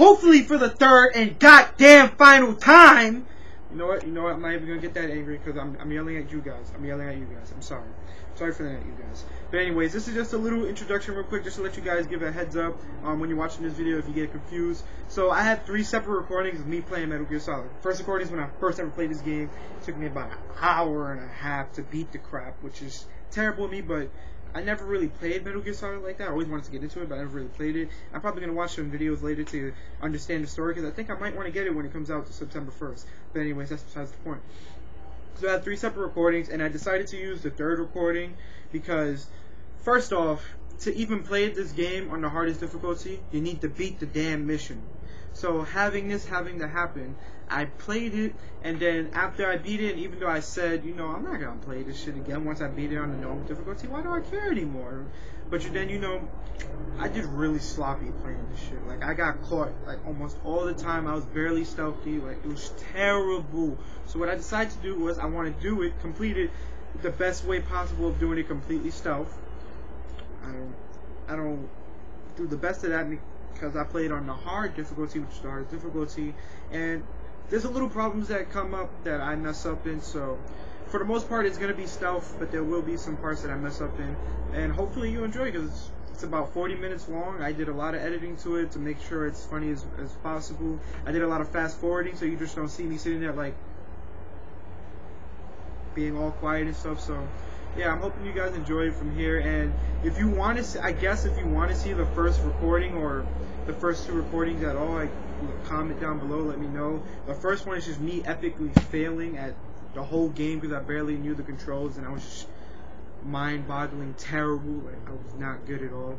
hopefully for the third and goddamn final time. You know what? You know what? I'm not even gonna get that angry because I'm, I'm yelling at you guys. I'm yelling at you guys. I'm sorry. Sorry for that, you guys. But anyways, this is just a little introduction real quick, just to let you guys give a heads up um, when you're watching this video if you get confused. So I had three separate recordings of me playing Metal Gear Solid. First recording is when I first ever played this game. It took me about an hour and a half to beat the crap, which is terrible of me, but I never really played Metal Gear Solid like that. I always wanted to get into it, but I never really played it. I'm probably going to watch some videos later to understand the story, because I think I might want to get it when it comes out September 1st. But anyways, that's besides the point. So I had three separate recordings, and I decided to use the third recording because, first off, to even play this game on the hardest difficulty, you need to beat the damn mission. So having this having to happen, I played it, and then after I beat it, even though I said, you know, I'm not gonna play this shit again once I beat it on the normal difficulty, why do I care anymore? But then, you know, I did really sloppy playing this shit. Like I got caught like almost all the time. I was barely stealthy. Like it was terrible. So what I decided to do was I want to do it, complete it, the best way possible of doing it completely stealth. I don't, I don't do the best of that because I played on the hard difficulty, which is the hardest difficulty, and there's a little problems that come up that I mess up in. So for the most part, it's gonna be stealth, but there will be some parts that I mess up in, and hopefully you enjoy because it's, it's about 40 minutes long. I did a lot of editing to it to make sure it's funny as, as possible. I did a lot of fast forwarding, so you just don't see me sitting there like being all quiet and stuff. So yeah, I'm hoping you guys enjoy it from here. And if you want to, see, I guess if you want to see the first recording or the first two recordings at all, like comment down below, let me know. The first one is just me epically failing at the whole game because I barely knew the controls and I was just mind-boggling terrible. Like I was not good at all.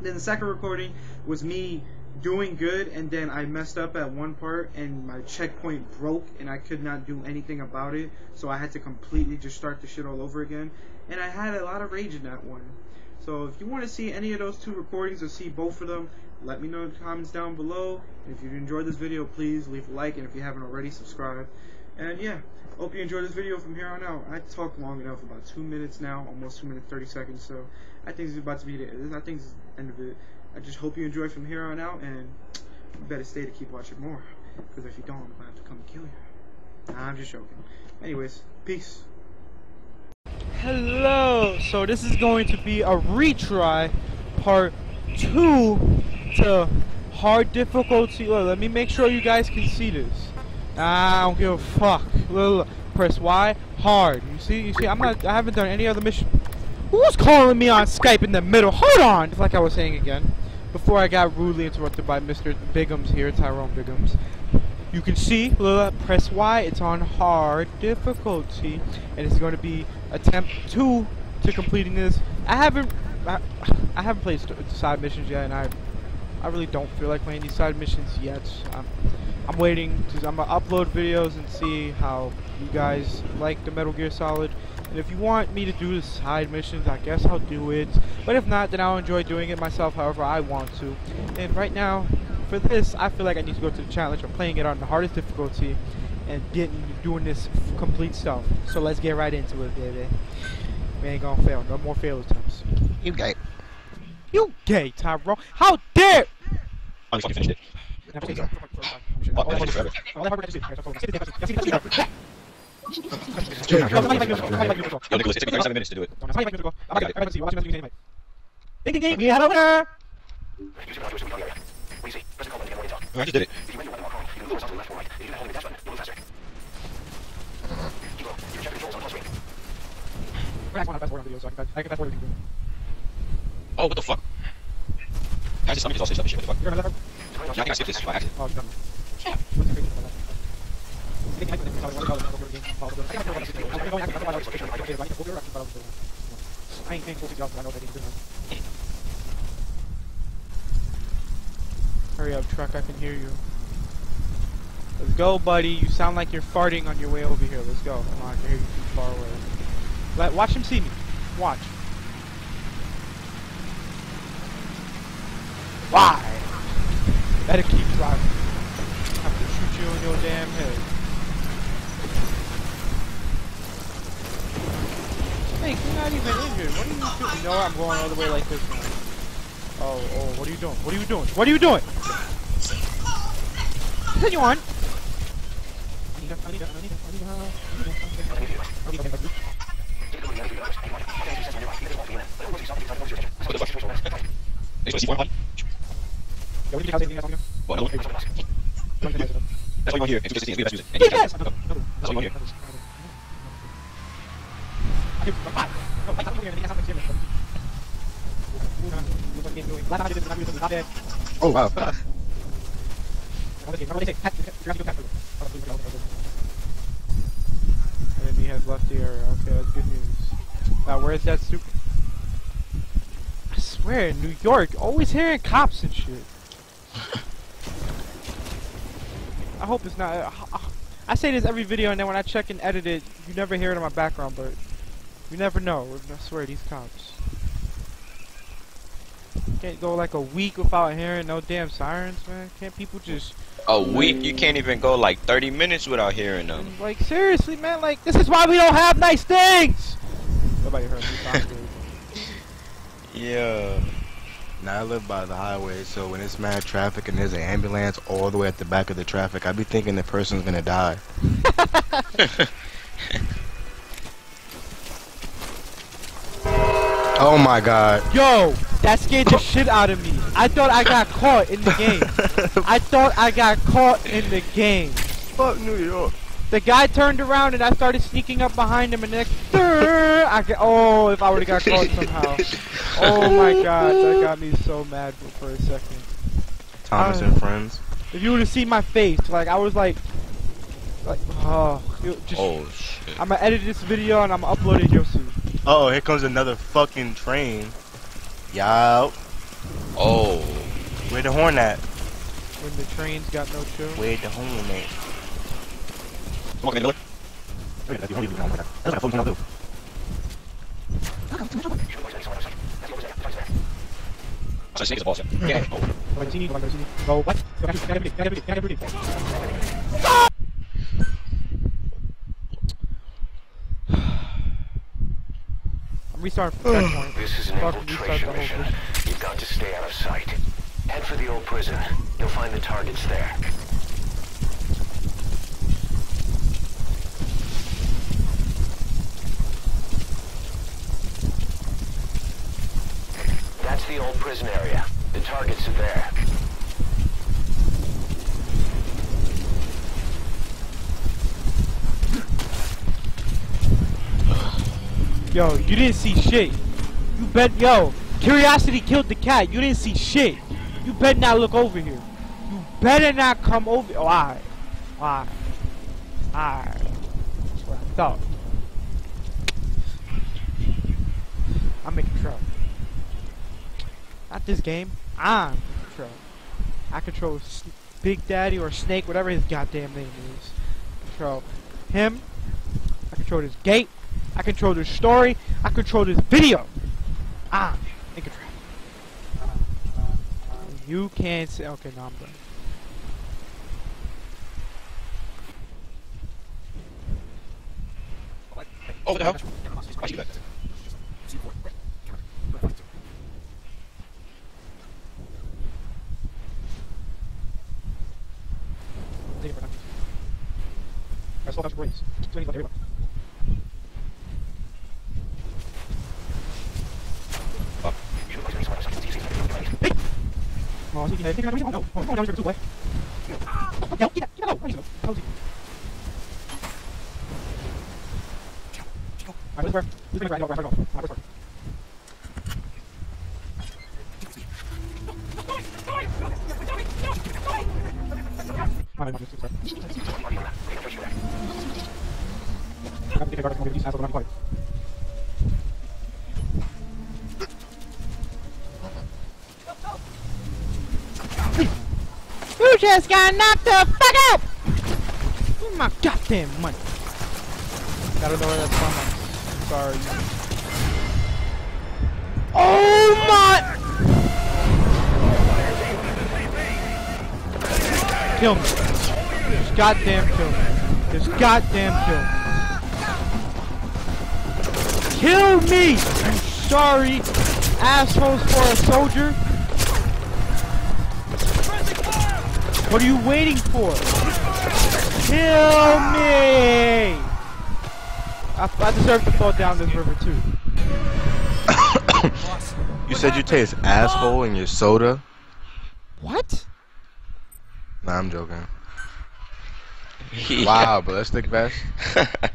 Then the second recording was me doing good and then I messed up at one part and my checkpoint broke and I could not do anything about it so I had to completely just start the shit all over again and I had a lot of rage in that one so if you want to see any of those two recordings or see both of them let me know in the comments down below and if you enjoyed this video please leave a like and if you haven't already subscribe and yeah hope you enjoyed this video from here on out I talked long enough about two minutes now almost two minutes 30 seconds so I think is about to be the I think is the end of it I just hope you enjoy from here on out, and better stay to keep watching more. Because if you don't, I'm to have to come kill you. Nah, I'm just joking. Anyways, peace. Hello! So this is going to be a retry, part 2 to hard difficulty. Look, let me make sure you guys can see this. I don't give a fuck. Look, press Y, hard. You see, you see, I'm not, I haven't done any other mission. Who's calling me on Skype in the middle? Hold on! It's like I was saying again before I got rudely interrupted by Mr. Biggums here, Tyrone Biggums. You can see, press Y, it's on hard difficulty, and it's going to be attempt two to completing this. I haven't, I, I haven't played side missions yet, and I, I really don't feel like playing these side missions yet. I'm, I'm waiting to, I'm gonna upload videos and see how you guys like the Metal Gear Solid. And if you want me to do the side missions, I guess I'll do it. But if not, then I'll enjoy doing it myself however I want to. And right now, for this, I feel like I need to go to the challenge of playing it on the hardest difficulty and getting doing this complete stuff. So let's get right into it, baby. We ain't gonna fail. No more fail attempts. You gay. You gay, Tyrone. How dare! I fucking finished it. What? I. Yo, Nicholas, it took me 37 minutes to do it. I got it. We have a winner! Oh, I just did it. Oh, what the fuck? Guys, this stomach is all stitched up shit. What the fuck? Yeah, I think I skipped this by accident. Yeah. Hurry up, truck, I can hear you. Let's go, buddy. You sound like you're farting on your way over here. Let's go. Come on, I can hear you too far away. Let watch him see me. Watch. Why? Better keep driving. I'm gonna shoot you in your damn head. Snake, you're not even injured. What are you doing? You know? I'm going all the way like this now. Oh, oh, what are you doing? What are you doing? What are you doing? Continue on. What the fuck? Next one, C4 body. What, another one? That's all you want here. And 216, that's music. And you Yes. That's all you want here. Oh wow. Enemy has left the area. Okay, that's good news. Now, where's that super? I swear, New York, always hearing cops and shit. I hope it's not. I say this every video, and then when I check and edit it, you never hear it in my background, but you never know. I swear, these cops. Can't go like a week without hearing no damn sirens, man. Can't people just A week, you can't even go like 30 minutes without hearing them. like seriously, man? Like this is why we don't have nice things. Nobody heard me. Yeah. Now I live by the highway, so when it's mad traffic and there's an ambulance all the way at the back of the traffic, I be thinking the person's gonna die. oh my god. Yo, that scared the shit out of me. I thought I got caught in the game. I thought I got caught in the game. Fuck New York. The guy turned around and I started sneaking up behind him and the next I get oh if I would have got caught somehow. Oh my god, that got me so mad for, for a second. Thomas and friends. If you would have seen my face, like I was like like oh just Oh shit. I'm gonna edit this video and I'm gonna upload it you'll see. Oh, here comes another fucking train. Yo, Oh. where the horn at? When the trains got no chill. Where the horn at? Smoking in the middle. I say snake is a boss, yeah. Yeah. Oh. Go what? I'm restarting from checkpoint. This is an Fuck, infiltration restart the whole mission. You've got to stay out of sight. Head for the old prison. You'll find the targets there. That's the old prison area. The targets are there. Yo, you didn't see shit. You bet, yo, curiosity killed the cat. You didn't see shit. You better not look over here. You better not come over. Oh, alright. Alright. Alright. That's what I thought. I'm in control. Not this game. I'm control. I control S- Big Daddy or Snake, whatever his goddamn name is. Control him. I control this gate. I control this story. I control this video. I'm in control. You can't say. Okay, no, I'm done. The hell? Why'd you do that? I still have some brains. Many left, here we go. Come see, take out of. No, no, down here, two way. No, get out, get out, get out. How's he? Alright, let's go. Let's go, right, go, go. Let's go. Let's go. I have to take a guard, come over, these assholes are not quiet. You just got knocked the fuck out! Give my goddamn money. Gotta know where that's from. I'm sorry. Oh my! Kill me. Just goddamn kill me. Just goddamn kill me. Kill me! You sorry assholes for a soldier. What are you waiting for? Kill me! I, I deserve to fall down this river too. You said you taste asshole in your soda? What? Nah, I'm joking. Yeah. Wow, ballistic vest. Because Max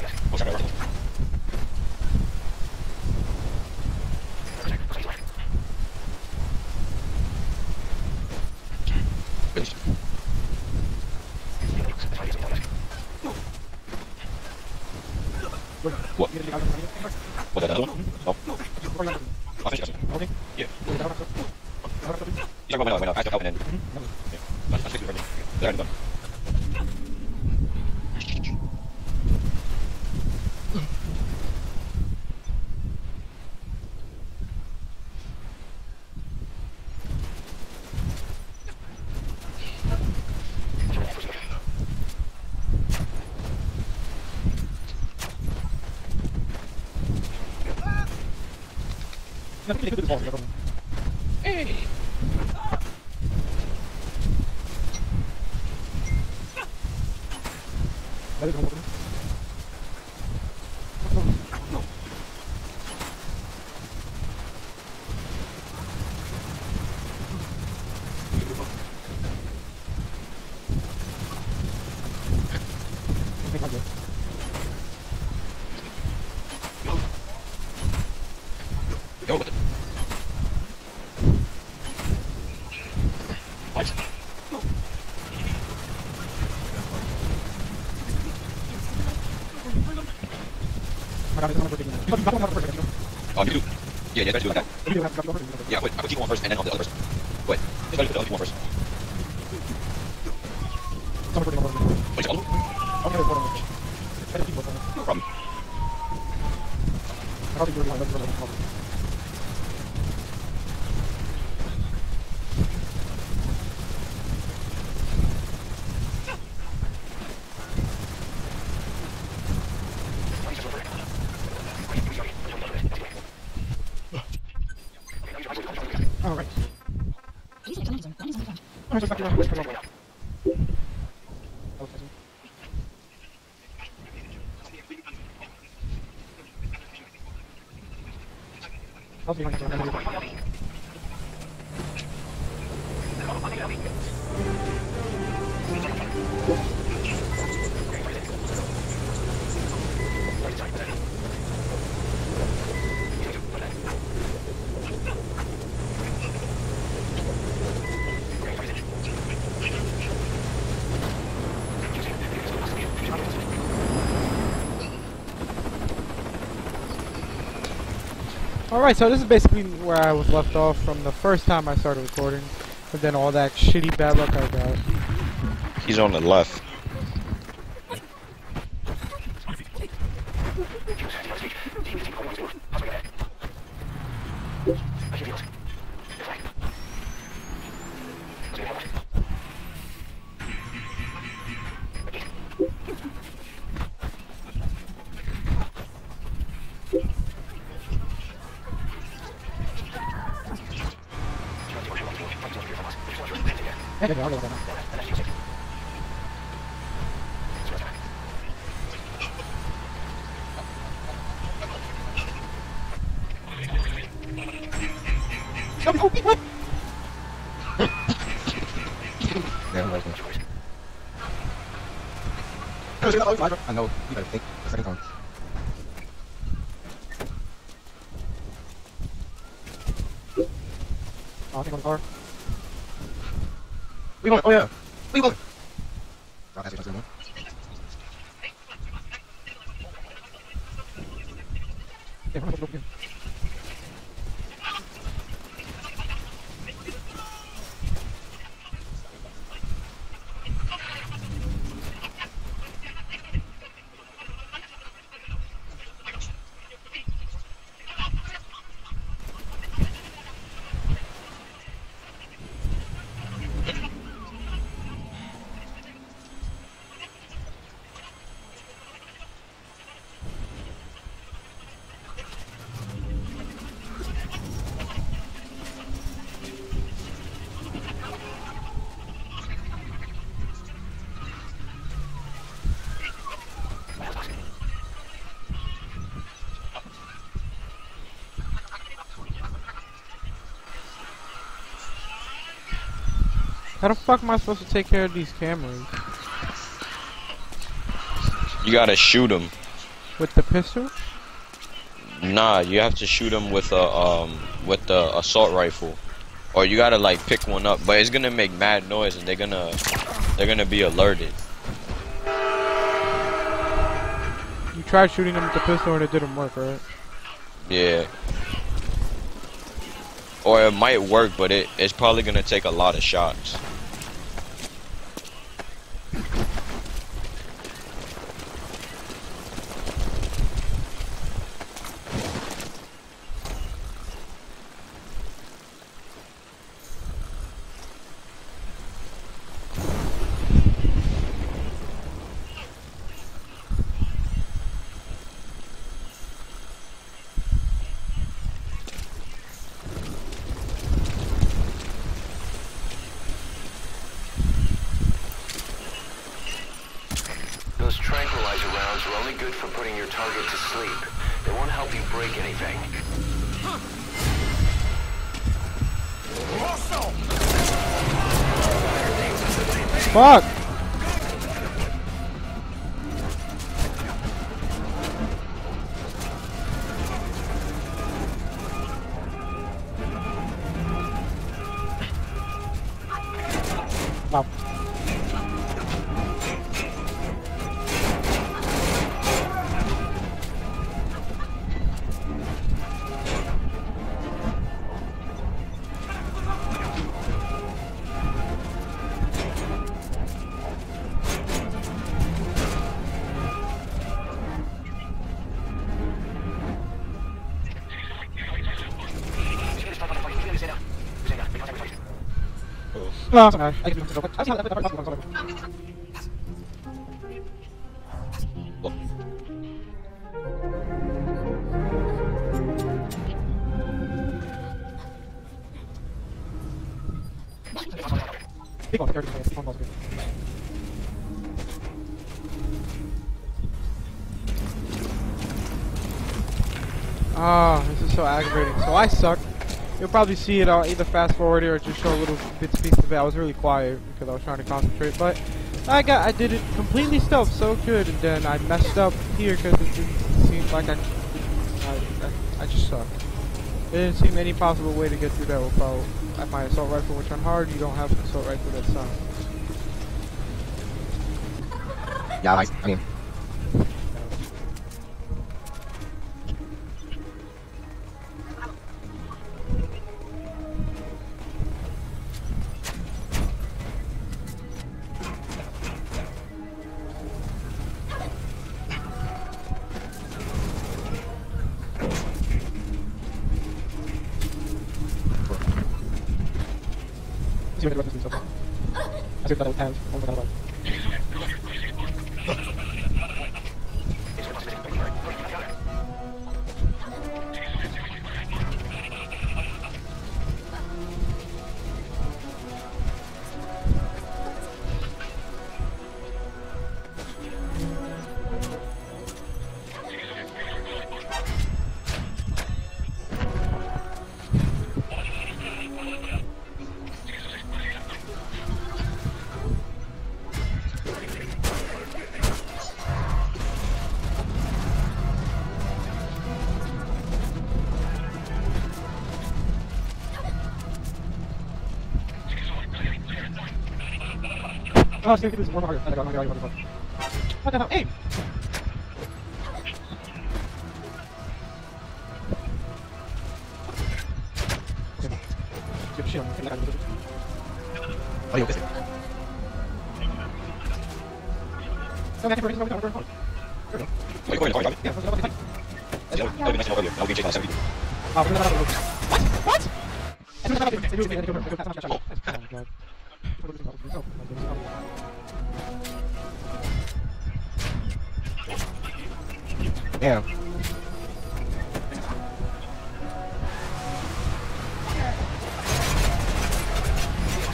Oh, never Yeah, macchina, ferma qua. Oggi manca una cosa qua. Thank you. Alright, so this is basically where I was left off from the first time I started recording. but then all that shitty bad luck I got. He's on the left. I know. You gotta think the second time. We going? Oh yeah. We going? I'll ask you something. How the fuck am I supposed to take care of these cameras? You gotta shoot them. With the pistol? Nah, you have to shoot them with a um with the assault rifle, or you gotta like pick one up. But it's gonna make mad noise, and they're gonna they're gonna be alerted. You tried shooting them with the pistol and it didn't work, right? Yeah. Or it might work, but it, it's probably gonna take a lot of shots. 好 No, it's okay. I can do it. I see how that- Big probably see it. I'll either fast forward it or just show a little bits and pieces of it. I was really quiet because I was trying to concentrate, but I got I did it completely stealth, so good, and then I messed up here because it didn't seem like I I, I just suck. There didn't seem any possible way to get through that without my assault rifle, which on hard you don't have an assault rifle that sounds. Yeah, I, I mean, Oh, it's gonna this more hard. I got, I got, I got, I got. What the hell? Aim! Okay. Shit, I'm gonna Oh, yo, this is. No, that's a burn, no, no, burn, burn. There we go. Go, go, go, go. Yeah, let's go, let's go. Yeah, that would be nice to know earlier. That would be a chase on 70 people. What? What? Oh, God damn.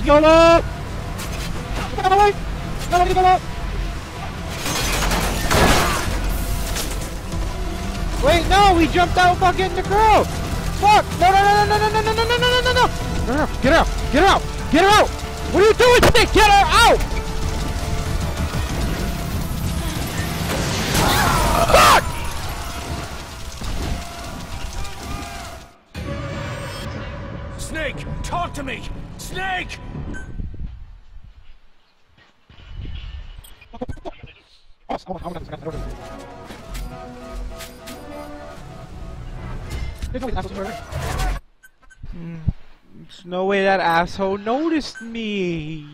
YOLO! Get out me go up! Wait, no, we jumped out fucking the girl! Fuck! No, no, no, no, no, no, no, no, no, no, no, no, no! No, no, get out! Get out! Get out! What are you doing to? Get her out! That asshole noticed me.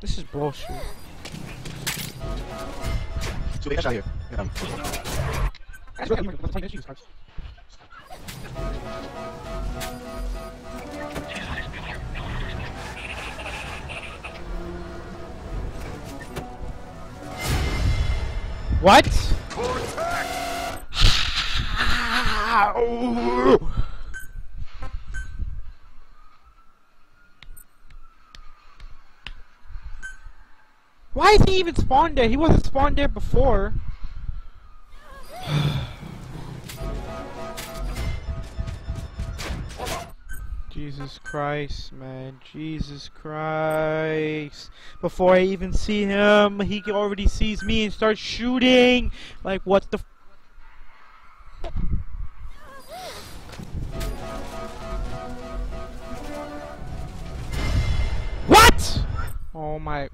This is bullshit. So we got shot here. Um, What? Why is he even spawned there? He wasn't spawned there before. Jesus Christ, man. Jesus Christ. Before I even see him, he already sees me and starts shooting. Like, what the. What? Oh my.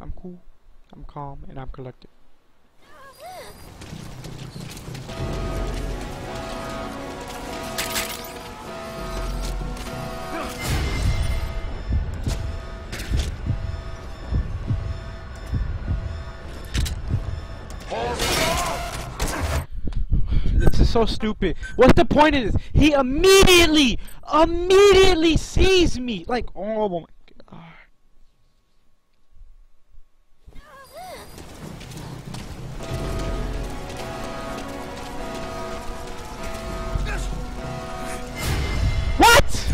I'm cool. I'm calm and I'm collected. So stupid. What's the point of this? He immediately, immediately sees me. Like, oh my god. What?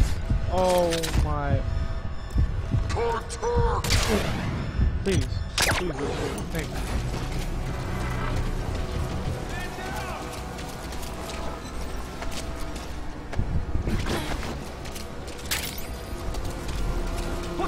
Oh my. Please, please,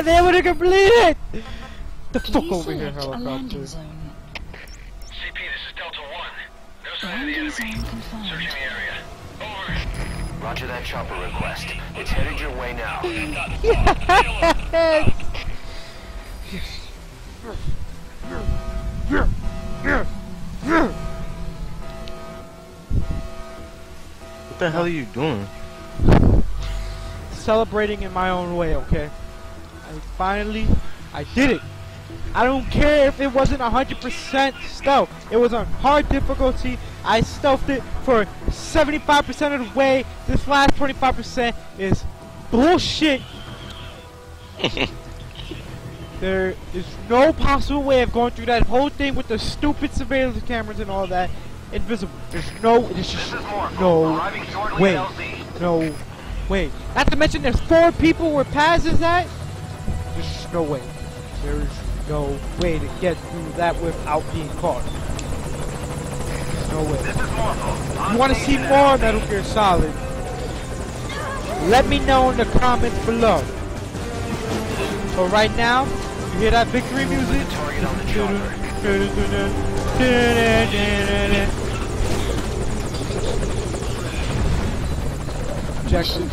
miracle. How are they able to complete it? The fuck Please over here, select helicopter. CP, this is Delta 1. No sign of the Landing enemy. zone confirmed. Searching the area. Over. Roger that chopper request. It's headed your way now. Yes. what the hell are you doing? Celebrating in my own way, okay? Finally, I did it. I don't care if it wasn't 100% stealth. It was on hard difficulty. I stealthed it for 75% of the way. This last 25% is bullshit. there is no possible way of going through that whole thing with the stupid surveillance cameras and all that. Invisible. There's no. There's just no way. No way. Not to mention, there's four people where Paz is at. There's just no way. There is no way to get through that without being caught. There's No way. This is Morpho. You want to see more Metal Gear Solid? Let me know in the comments below. So right now, you hear that victory music? Target on the chopper. Objective.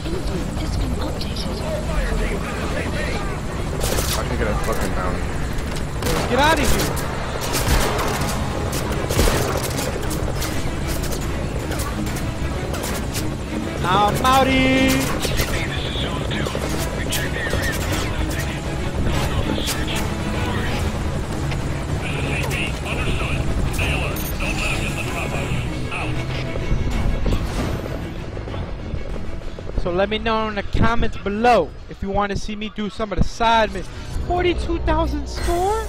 has been updated. I can get a fucking bounty. Get out of here. I'm. So let me know in the comments below if you want to see me do some of the side missions. 42,000 score?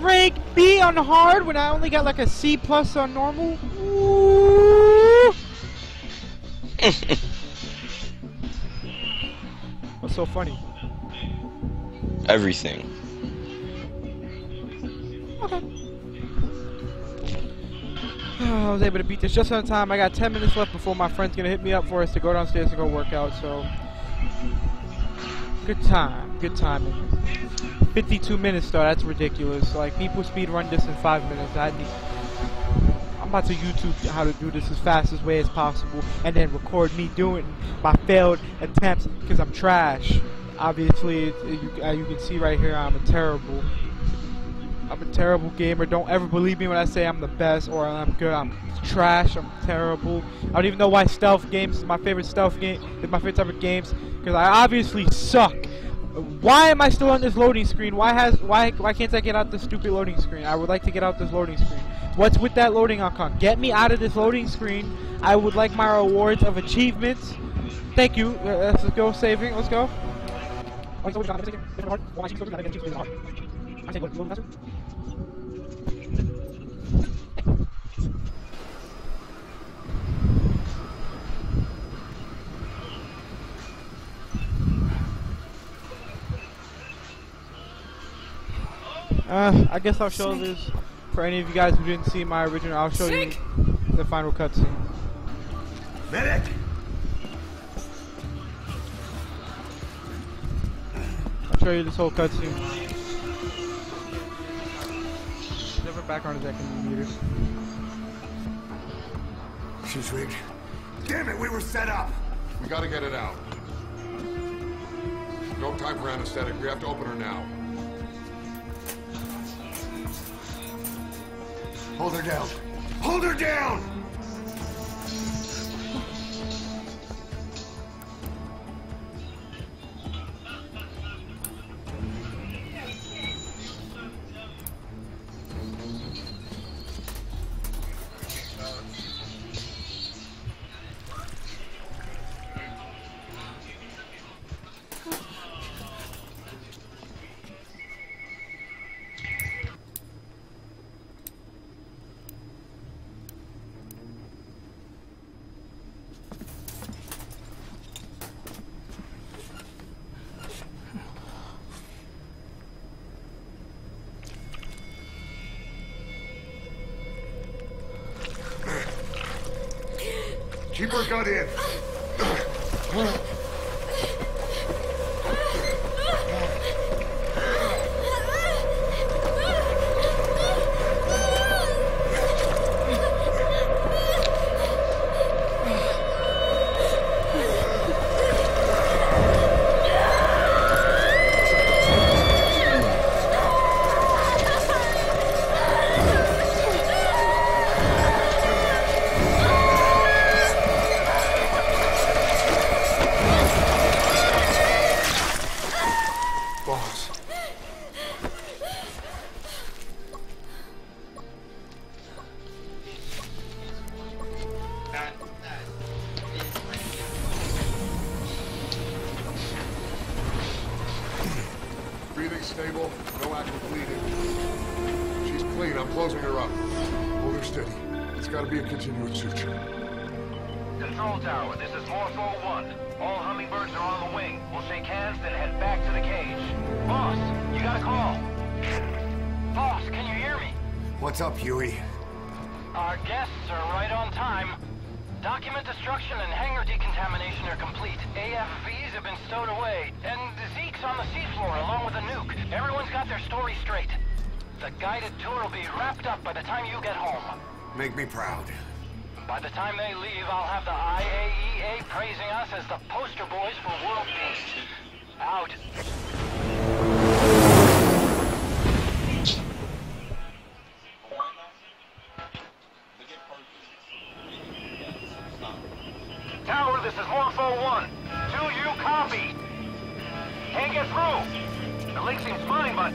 Rank B on hard when I only got like a C plus on normal? What's so funny? Everything. Okay. I was able to beat this just on time. I got 10 minutes left before my friend's gonna hit me up for us to go downstairs and go work out, so. Good time. Good timing. 52 minutes though, that's ridiculous. Like, people speed run this in 5 minutes. I need. I'm about to YouTube how to do this as fast as way as possible and then record me doing my failed attempts because I'm trash. Obviously, it, you, uh, you can see right here I'm a terrible. I'm a terrible gamer. Don't ever believe me when I say I'm the best or I'm good. I'm trash. I'm terrible. I don't even know why stealth games is my favorite stealth game. Is my favorite type of games because I obviously suck. Why am I still on this loading screen? Why has why why can't I get out this stupid loading screen? I would like to get out this loading screen. What's with that loading icon? Get me out of this loading screen. I would like my rewards of achievements. Thank you. Uh, Let's go saving. Let's go. Uh, I guess I'll show this for any of you guys who didn't see my original. I'll show you the final cutscene. Medic! I'll show you this whole cutscene. Whatever background is that can be muted. She's rigged. Damn it, we were set up! We gotta get it out. No time for anesthetic. We have to open her now. Hold her down! Hold her down! Keep her gun in! Control tower, this is Morpho 1. All hummingbirds are on the wing. We'll shake hands, then head back to the cage. Boss, you got a call. Boss, can you hear me? What's up, Huey? Our guests are right on time. Document destruction and hangar decontamination are complete. AFVs have been stowed away, and Zeke's on the seafloor along with a nuke. Everyone's got their story straight. The guided tour will be wrapped up by the time you get home. Make me proud. By the time they leave, I'll have the IAEA praising us as the poster boys for world peace. Out. Tower, this is Morpho 1. Do you copy? Can't get through. The link seems fine, but...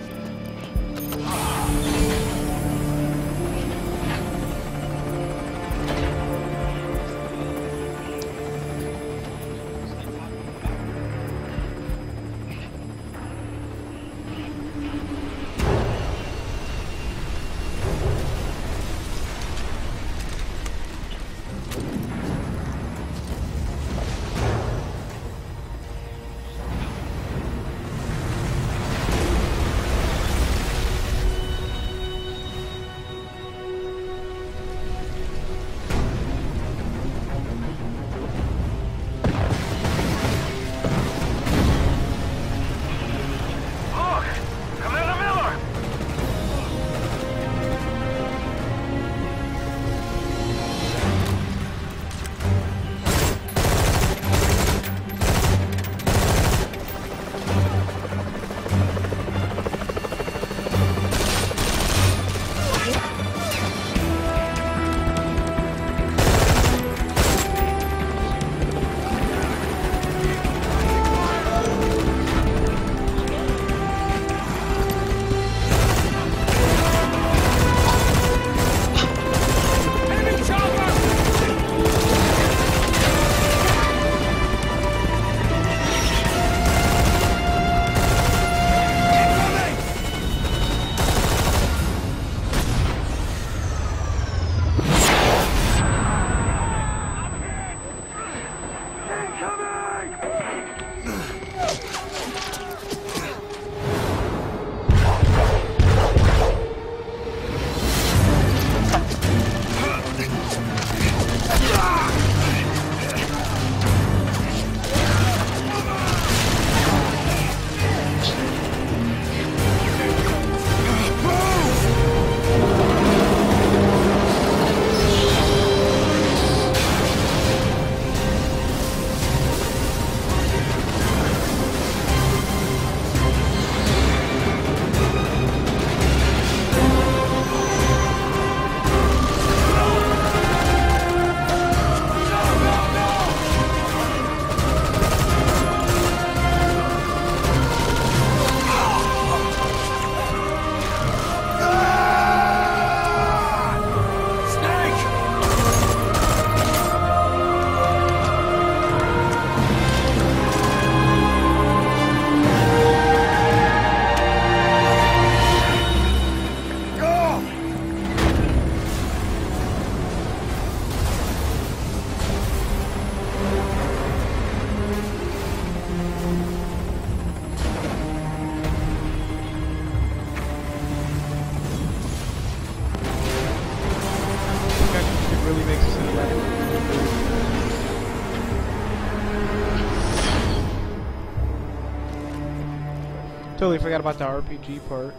Totally forgot about the RPG part.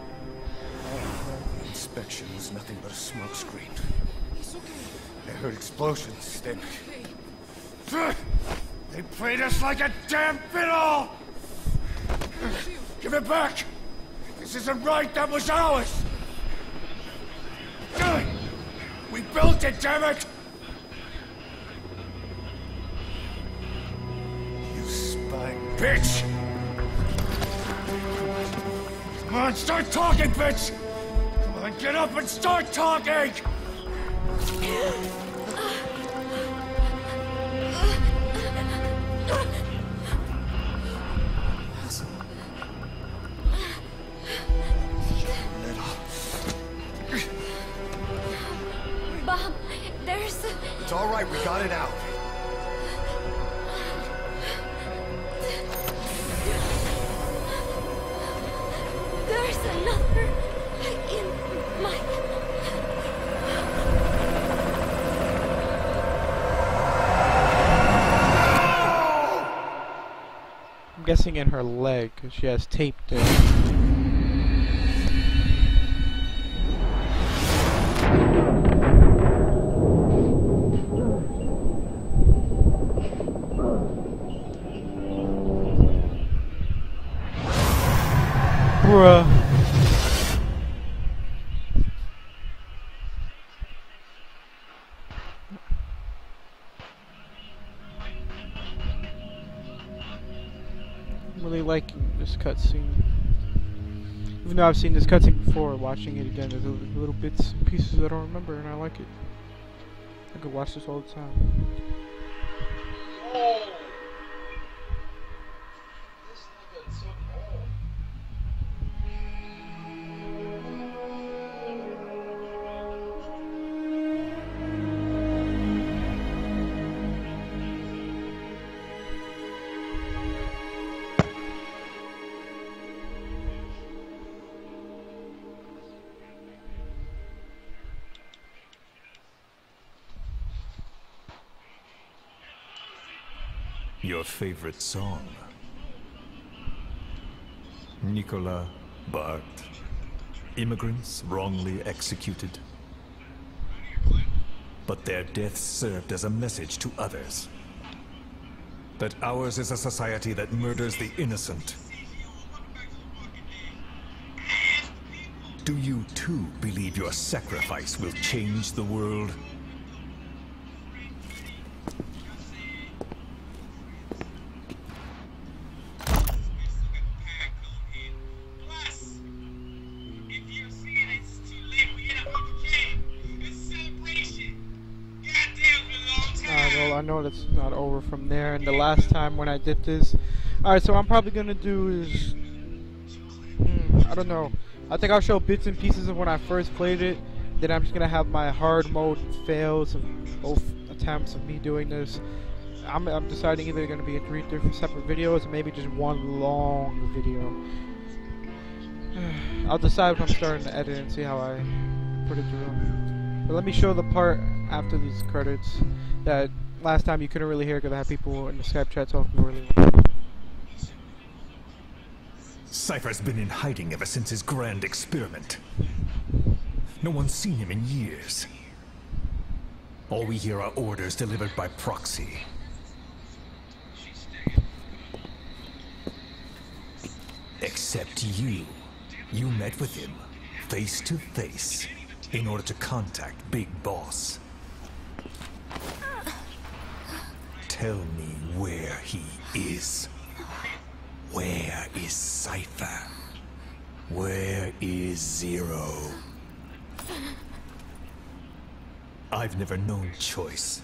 Inspection was nothing but a smokescreen. I heard explosions, then... They played us like a damn fiddle! Give it back! This isn't right, that was ours! We built it, damn it! You spy bitch! Come on, start talking, bitch! Come on, get up and start talking! Bob, there's. It's all right, we got it out. Her leg, because she has tape there. This cutscene. Even though I've seen this cutscene before, watching it again, there's little bits and pieces I don't remember, and I like it. I could watch this all the time. Favorite song? Nicola Bart. Immigrants wrongly executed. But their deaths served as a message to others. That ours is a society that murders the innocent. Do you too believe your sacrifice will change the world? From there. And the last time when I did this. Alright, so I'm probably gonna do is. Hmm, I don't know. I think I'll show bits and pieces of when I first played it. Then I'm just gonna have my hard mode fails of both attempts of me doing this. I'm, I'm deciding either gonna be in three different separate videos or maybe just one long video. I'll decide when I'm starting to edit and see how I put it through. But let me show the part after these credits that last time you couldn't really hear because I had people in the Skype chat talking really loud. Cypher's been in hiding ever since his grand experiment. No one's seen him in years. All we hear are orders delivered by proxy. Except you. You met with him, face to face, in order to contact Big Boss. Tell me where he is. Where is Cypher? Where is Zero? I've never known choice.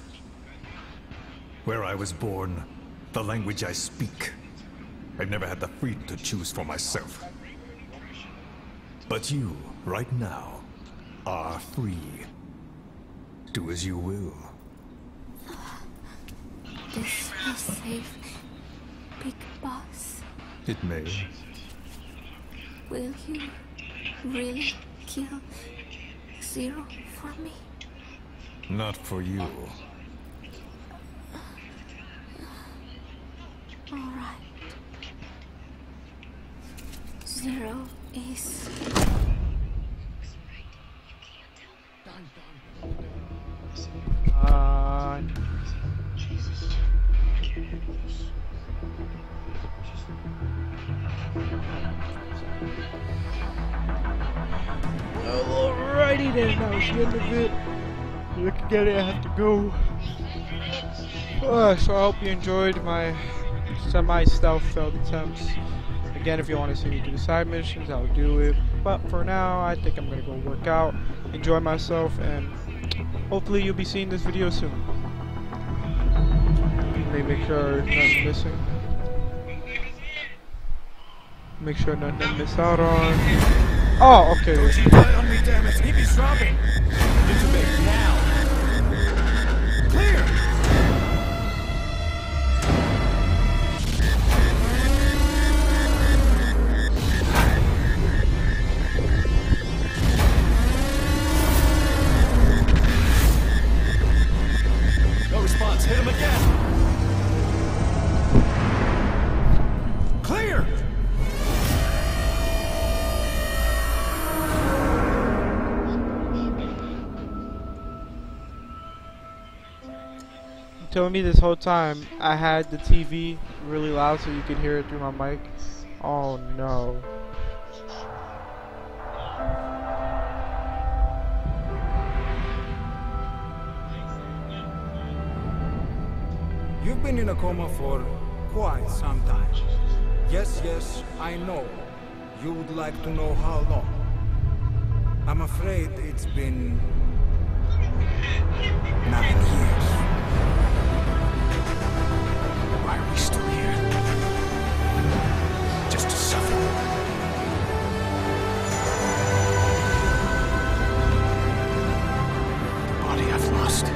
Where I was born, the language I speak, I've never had the freedom to choose for myself. But you, right now, are free. Do as you will. This will save Big Boss. It may. Will you really kill Zero for me? Not for you. Alright. Zero is. Uh, Alrighty then, that was the end of it. Look at it, I have to go. Uh, so I hope you enjoyed my semi-stealth failed attempts. Again, if you want to see me do side missions, I'll do it. But for now, I think I'm gonna go work out, enjoy myself, and hopefully you'll be seeing this video soon. Let me make sure nothing's missing. Make sure nothing miss out on. Oh, okay. Me, damn it! Dropping! Me this whole time I had the TV really loud so you could hear it through my mic. Oh no. You've been in a coma for quite some time. Yes, yes, I know. You would like to know how long. I'm afraid it's been nine years. Still here? Just to suffer. The body I've lost. The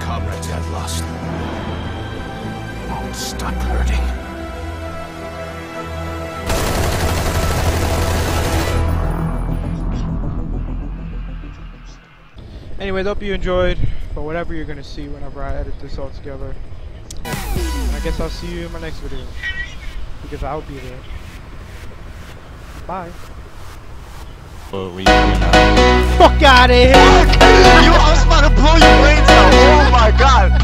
comrades I've lost. Won't stop hurting. Anyways, hope you enjoyed, but whatever you're gonna see whenever I edit this all together. And I guess I'll see you in my next video. Because I'll be there. Bye. What were you doing now? Fuck out of here! you, I was about to blow your brains out. Oh my god.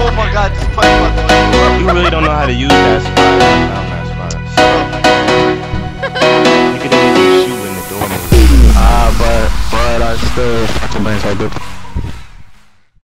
Oh my god, just play my You really don't know how to use that spot. I found that spot. Look at everything shoot when the door moves. Ah, but, but I still fucking brains are good.